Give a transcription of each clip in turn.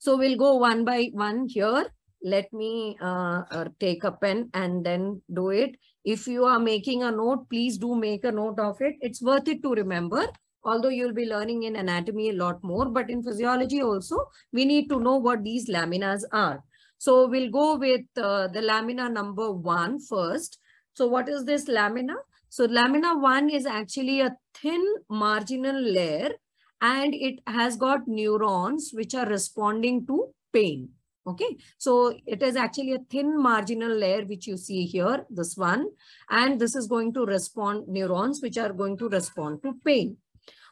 So we'll go one by one here. Let me uh, uh, take a pen and then do it. If you are making a note, please do make a note of it. It's worth it to remember although you'll be learning in anatomy a lot more, but in physiology also, we need to know what these laminas are. So we'll go with uh, the lamina number one first. So what is this lamina? So lamina one is actually a thin marginal layer and it has got neurons which are responding to pain. Okay, so it is actually a thin marginal layer which you see here, this one, and this is going to respond neurons which are going to respond to pain.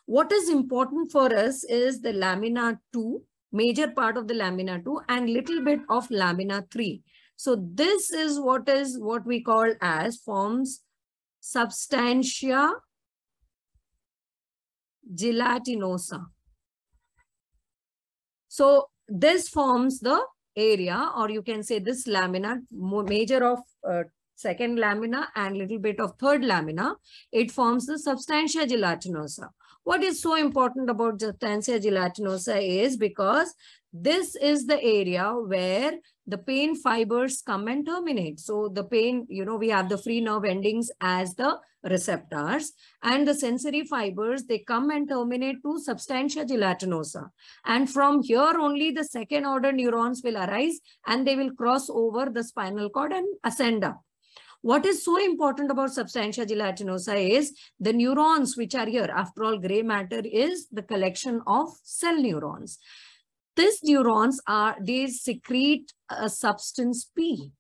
What is important for us is the lamina 2, major part of the lamina 2 and little bit of lamina 3. So this is what is what we call as forms substantia gelatinosa. So this forms the area or you can say this lamina, major of uh, second lamina and little bit of third lamina, it forms the substantia gelatinosa. What is so important about substantia gelatinosa is because this is the area where the pain fibers come and terminate. So the pain, you know, we have the free nerve endings as the receptors and the sensory fibers, they come and terminate to substantia gelatinosa. And from here only the second order neurons will arise and they will cross over the spinal cord and ascend up. What is so important about substantia gelatinosa is the neurons which are here. After all, gray matter is the collection of cell neurons. These neurons are, they secrete a substance P.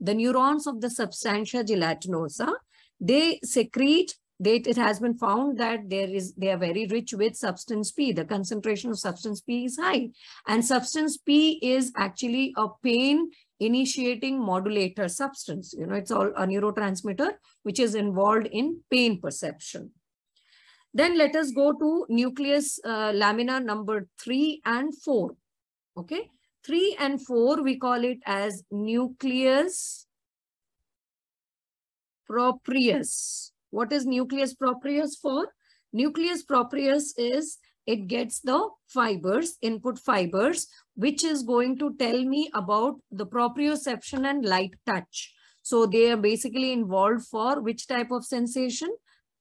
The neurons of the substantia gelatinosa, they secrete they, it has been found that there is they are very rich with substance P. The concentration of substance P is high. And substance P is actually a pain initiating modulator substance. You know, it's all a neurotransmitter which is involved in pain perception. Then let us go to nucleus uh, lamina number three and four. Okay. Three and four, we call it as nucleus proprius. What is nucleus proprius for? Nucleus proprius is it gets the fibers, input fibers, which is going to tell me about the proprioception and light touch. So they are basically involved for which type of sensation?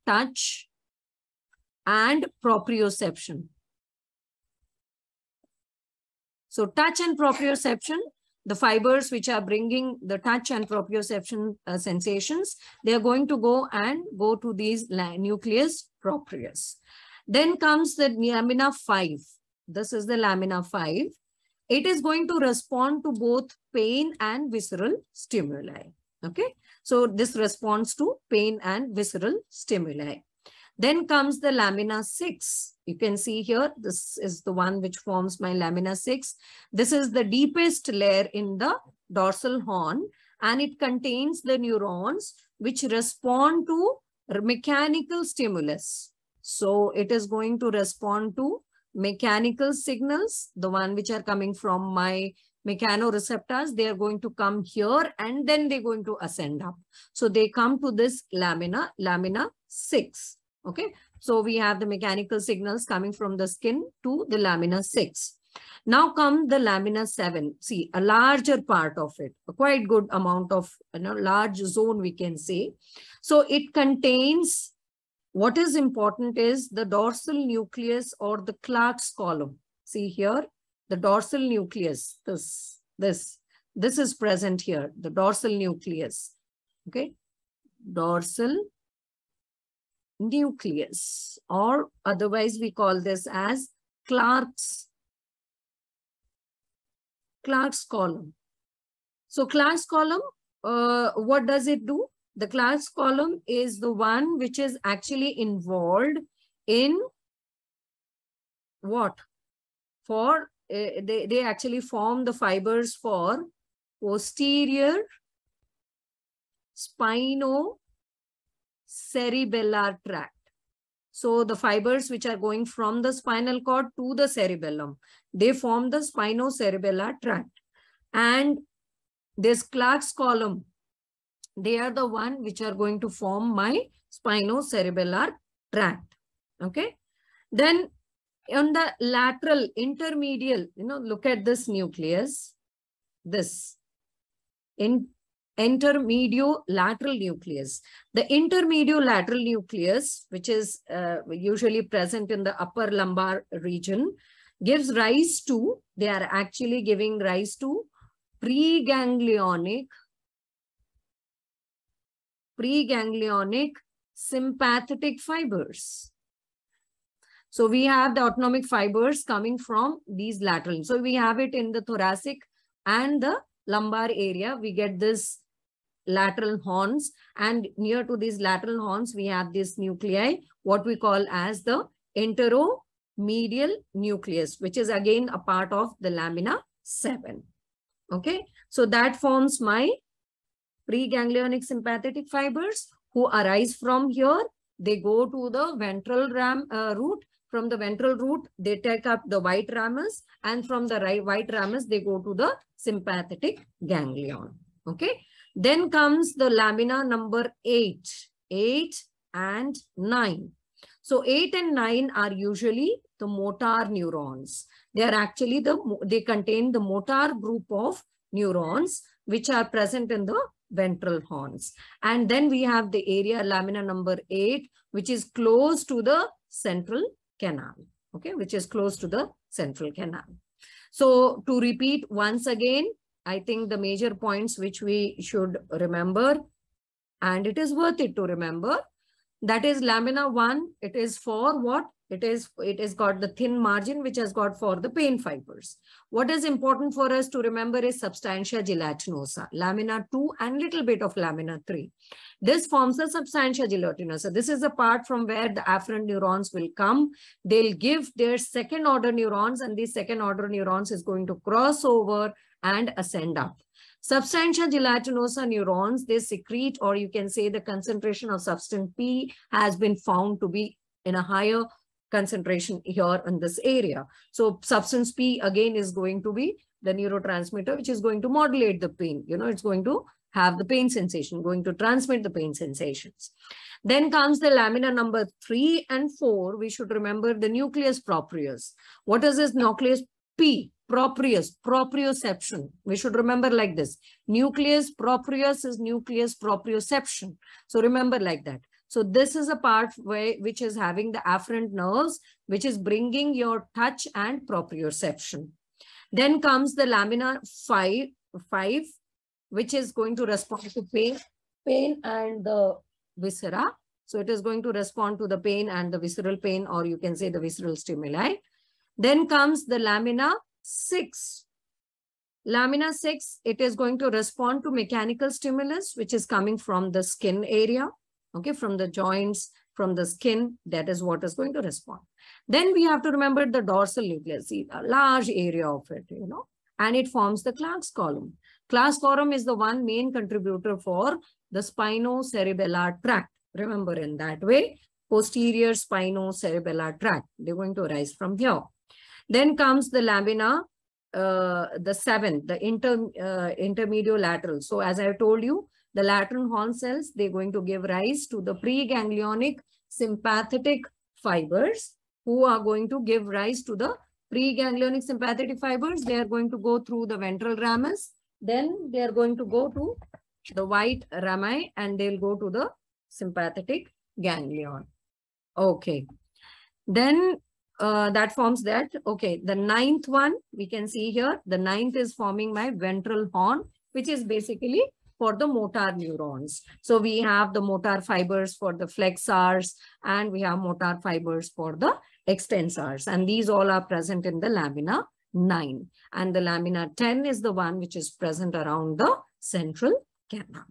Touch and proprioception. So touch and proprioception, the fibers which are bringing the touch and proprioception uh, sensations, they are going to go and go to these nucleus proprius. Then comes the lamina 5. This is the lamina 5. It is going to respond to both pain and visceral stimuli. Okay. So this responds to pain and visceral stimuli. Then comes the lamina 6. You can see here, this is the one which forms my lamina 6. This is the deepest layer in the dorsal horn and it contains the neurons which respond to mechanical stimulus. So it is going to respond to mechanical signals, the one which are coming from my mechanoreceptors, they are going to come here and then they're going to ascend up. So they come to this lamina, lamina 6. Okay. So we have the mechanical signals coming from the skin to the lamina 6. Now come the lamina 7. See, a larger part of it, a quite good amount of, you know, large zone we can say. So it contains what is important is the dorsal nucleus or the Clarke's column. See here, the dorsal nucleus, this, this, this is present here, the dorsal nucleus. Okay, dorsal nucleus or otherwise we call this as Clarke's Clarke's column. So Clarke's column, uh, what does it do? The Clarke's column is the one which is actually involved in what? For, uh, they, they actually form the fibers for posterior spino cerebellar tract. So the fibers which are going from the spinal cord to the cerebellum, they form the spinocerebellar tract. And this Clarke's column they are the one which are going to form my spinocerebellar tract. Okay. Then On the lateral intermedial, you know, look at this nucleus, this in intermediolateral nucleus. The intermediolateral nucleus, which is uh, usually present in the upper lumbar region, gives rise to, they are actually giving rise to preganglionic, preganglionic sympathetic fibers. So we have the autonomic fibers coming from these lateral. So we have it in the thoracic and the lumbar area. We get this lateral horns and near to these lateral horns, we have this nuclei, what we call as the enteromedial nucleus, which is again a part of the lamina 7. Okay, so that forms my preganglionic sympathetic fibers who arise from here. They go to the ventral ram uh, root. From the ventral root, they take up the white ramus and from the right white ramus, they go to the sympathetic ganglion. Okay. Then comes the lamina number 8, 8 and 9. So 8 and 9 are usually the motor neurons. They are actually the, they contain the motor group of neurons which are present in the ventral horns. And then we have the area lamina number 8 which is close to the central canal. Okay, which is close to the central canal. So to repeat once again, I think the major points which we should remember, and it is worth it to remember, that is lamina 1, it is for what? It is, it has got the thin margin which has got for the pain fibers. What is important for us to remember is substantia gelatinosa, lamina 2 and little bit of lamina 3. This forms the substantia gelatinosa. This is the part from where the afferent neurons will come. They'll give their second order neurons and these second order neurons is going to cross over and ascend up. Substantia gelatinosa neurons, they secrete or you can say the concentration of substance P has been found to be in a higher concentration here in this area. So substance P again is going to be the neurotransmitter which is going to modulate the pain. You know, it's going to have the pain sensation, going to transmit the pain sensations. Then comes the lamina number three and four. We should remember the nucleus proprius. What is this nucleus P? proprius, proprioception. We should remember like this. Nucleus proprius is nucleus proprioception. So remember like that. So this is a part where which is having the afferent nerves, which is bringing your touch and proprioception. Then comes the lamina 5, 5 which is going to respond to pain, pain and the viscera. So it is going to respond to the pain and the visceral pain, or you can say the visceral stimuli. Then comes the lamina 6. Lamina 6, it is going to respond to mechanical stimulus, which is coming from the skin area, okay, from the joints, from the skin, that is what is going to respond. Then we have to remember the dorsal nucleus, a large area of it, you know, and it forms the Clarke's column. Clarke's column is the one main contributor for the spinocerebellar tract. Remember in that way, posterior spinocerebellar tract, they're going to arise from here. Then comes the lamina, uh, the seventh, the inter, uh, intermediolateral. So as I told you, the lateral horn cells, they're going to give rise to the preganglionic sympathetic fibers who are going to give rise to the preganglionic sympathetic fibers. They are going to go through the ventral ramus. Then they are going to go to the white rami and they'll go to the sympathetic ganglion. Okay. Then uh, that forms that. Okay, the ninth one we can see here. The ninth is forming my ventral horn, which is basically for the motor neurons. So we have the motor fibers for the flexors and we have motor fibers for the extensors. And these all are present in the lamina 9. And the lamina 10 is the one which is present around the central canal.